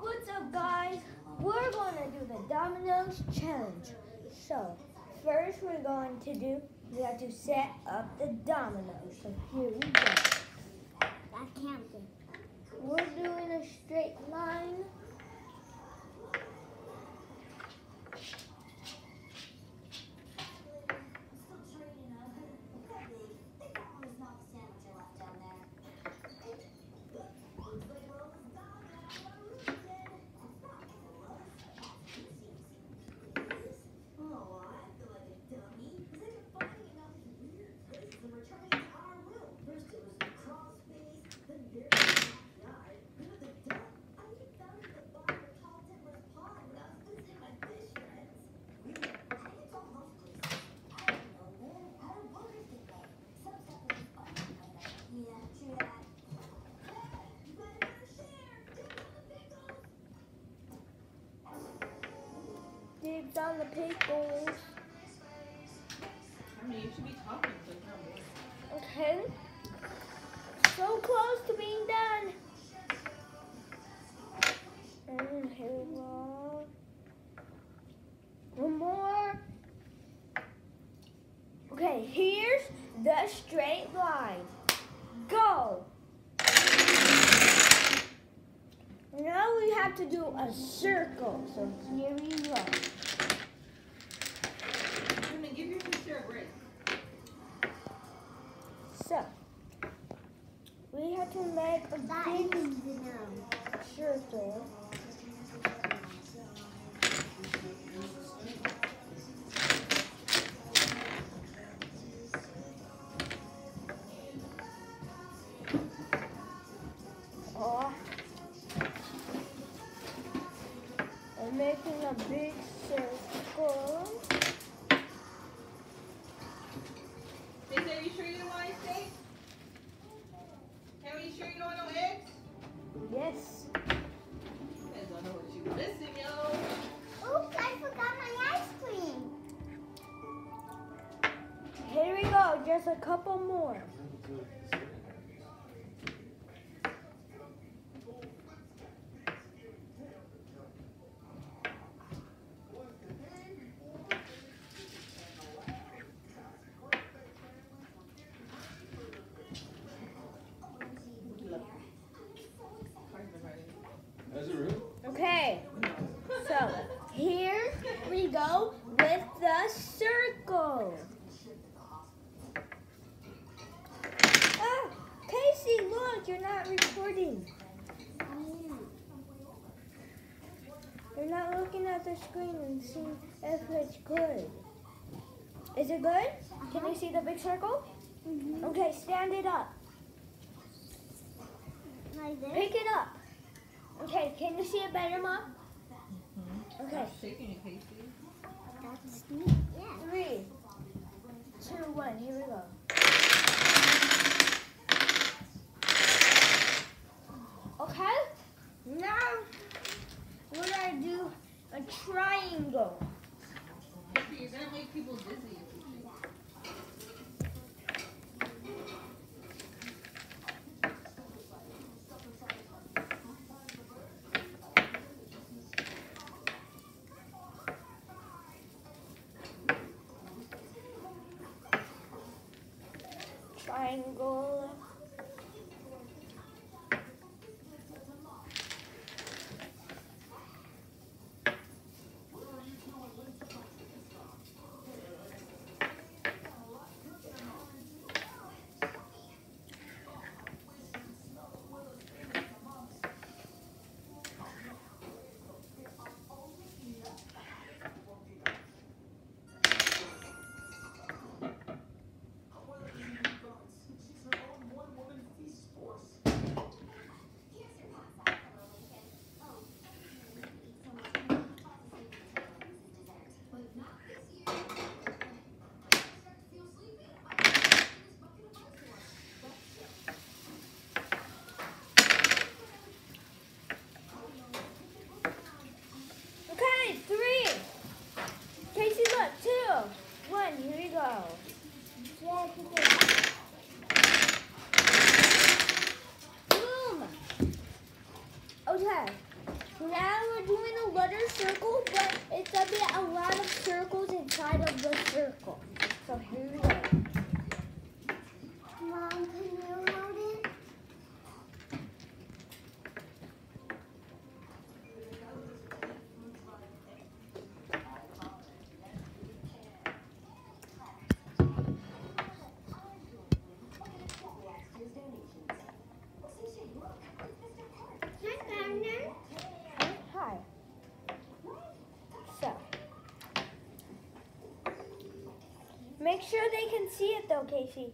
What's up, guys? We're going to do the Dominoes Challenge. So, first we're going to do, we have to set up the dominoes. So here we go. That counted. We're doing a straight line. The pickles. I mean, you should be talking so. Okay. So close to being done. And here we go. One more. Okay, here's the straight line. Go. Now we have to do a circle. So here we go. To make a That big is no. circle. Oh. I'm making a big circle. We go. Just a couple more. Okay. So here we go with the circle. Ah, Casey, look, you're not recording. You're not looking at the screen and seeing if it's good. Is it good? Can you see the big circle? Mm-hmm. Okay, stand it up. Like this? Pick it up. Okay, can you see it better, Mom? Okay. Stop shaking it, Casey. That's me. Yeah. Three, two, one. Here we go. Okay. Now we're gonna do a triangle. You're gonna make people dizzy. Okay. Now we're doing a letter circle, but it's going to be a lot of circles inside of the circle. So here we go. Make sure they can see it though, Casey.